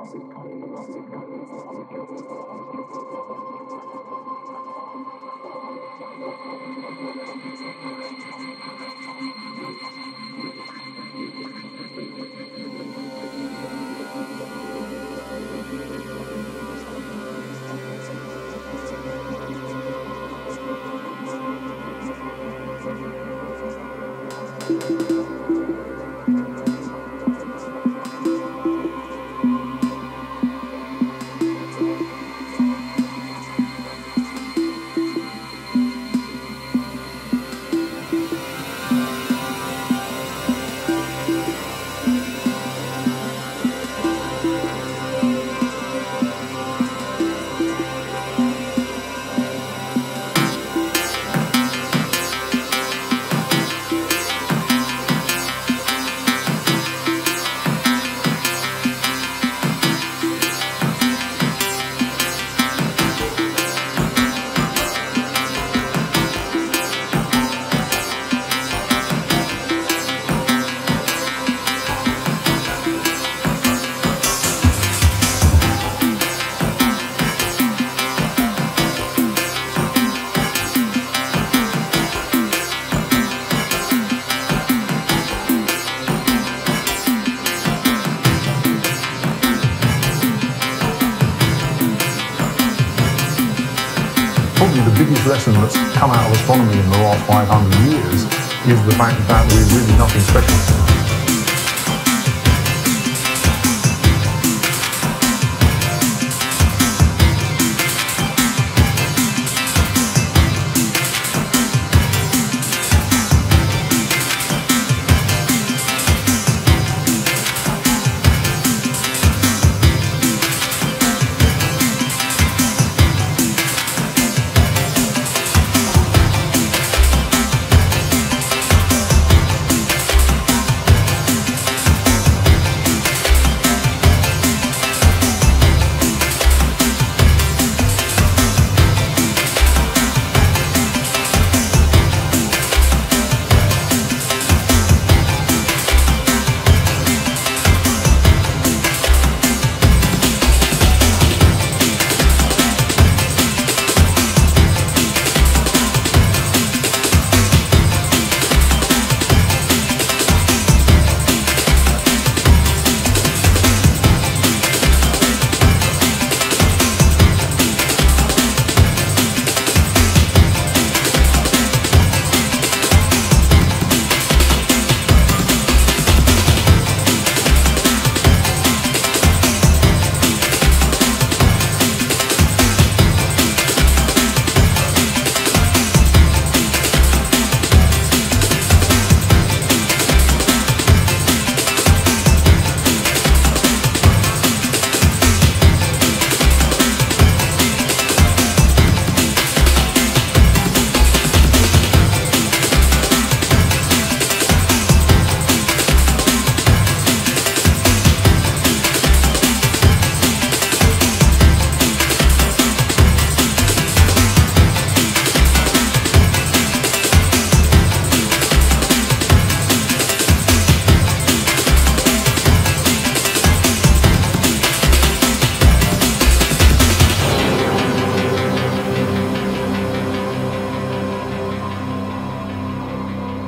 Probably the lesson that's come out of astronomy in the last 500 years is the fact that we're really nothing special.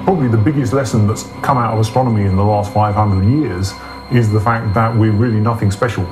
Probably the biggest lesson that's come out of astronomy in the last 500 years is the fact that we're really nothing special.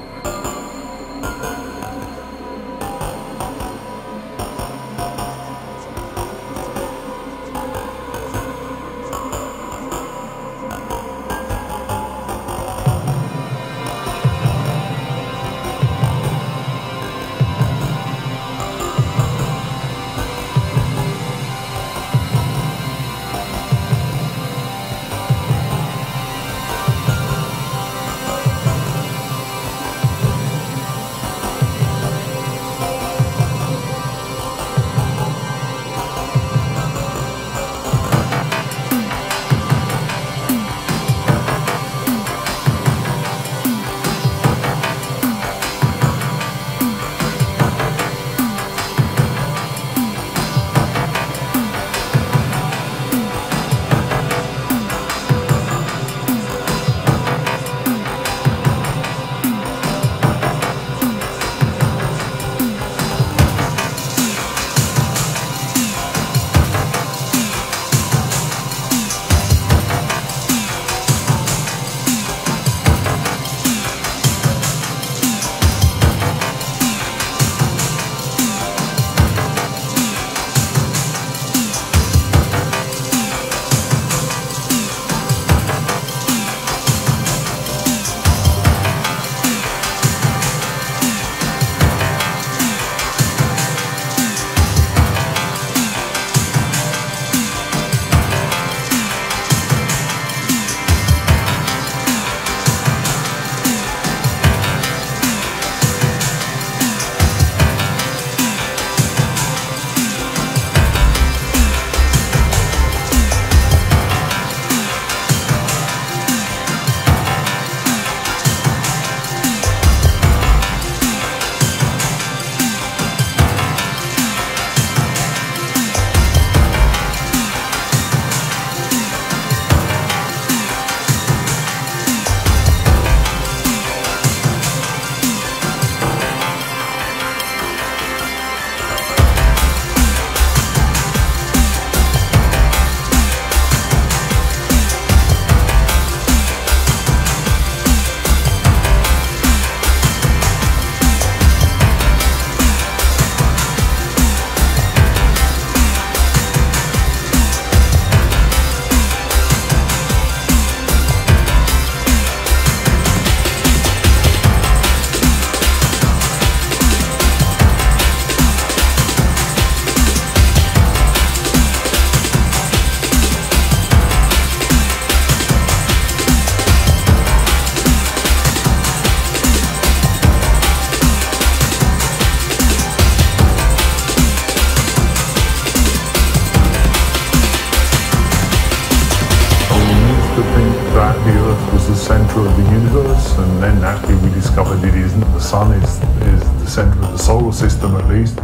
the Earth was the center of the universe, and then after we discovered it isn't, the Sun is, is the center of the solar system at least.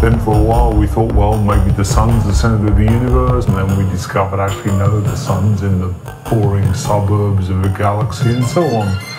Then for a while we thought, well, maybe the Sun's the center of the universe, and then we discovered actually no, the Sun's in the boring suburbs of a galaxy and so on.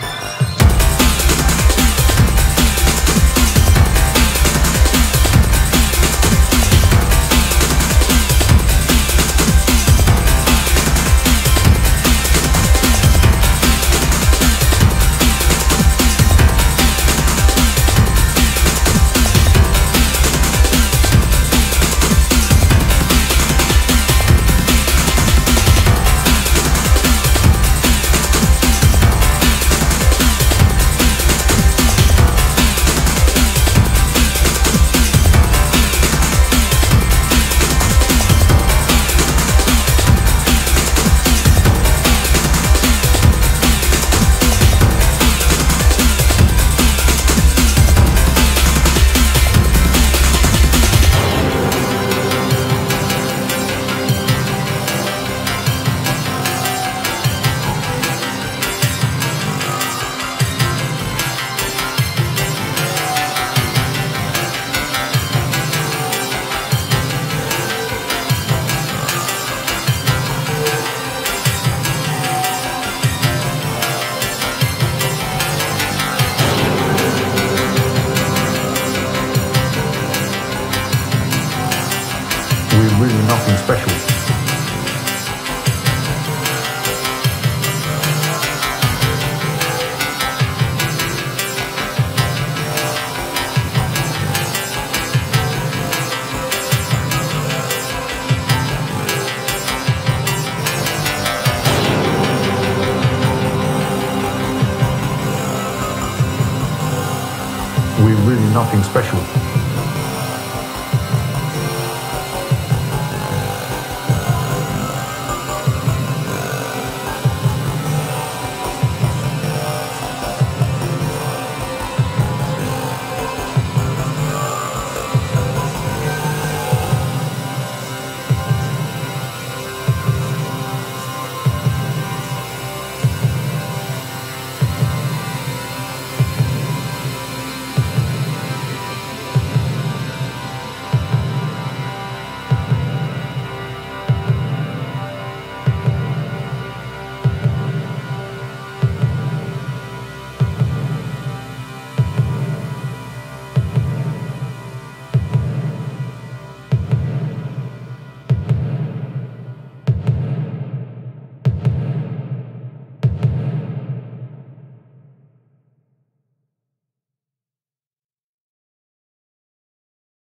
Nothing special.